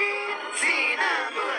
Zina